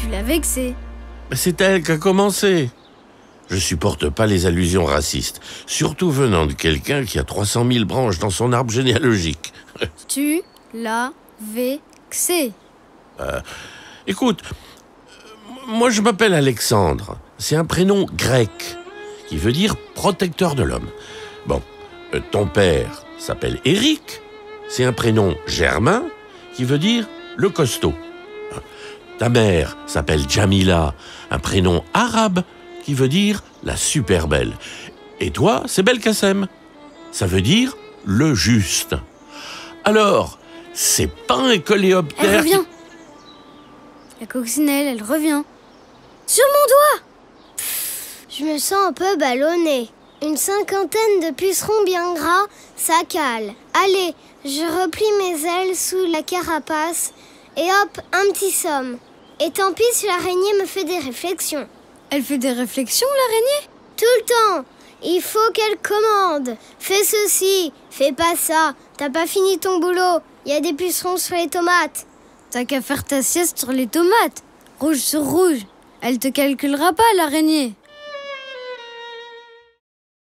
Tu l'as vexée. Mais C'est elle qui a commencé. Je supporte pas les allusions racistes, surtout venant de quelqu'un qui a 300 000 branches dans son arbre généalogique. Tu l'as vexée. Écoute, euh, moi je m'appelle Alexandre. C'est un prénom grec qui veut dire protecteur de l'homme. Bon, euh, ton père s'appelle Éric. C'est un prénom germain qui veut dire le costaud. Ta mère s'appelle Jamila, un prénom arabe qui veut dire la super belle. Et toi, c'est Belkacem. Ça veut dire le juste. Alors, c'est pas un Elle coléoptère. qui- revient. La coccinelle, elle revient. Sur mon doigt Je me sens un peu ballonnée. Une cinquantaine de pucerons bien gras, ça cale. Allez, je replie mes ailes sous la carapace et hop, un petit somme. Et tant pis si l'araignée me fait des réflexions. Elle fait des réflexions, l'araignée? Tout le temps Il faut qu'elle commande. Fais ceci, fais pas ça. T'as pas fini ton boulot. Il y a des pucerons sur les tomates. T'as qu'à faire ta sieste sur les tomates. Rouge sur rouge. Elle te calculera pas, l'araignée.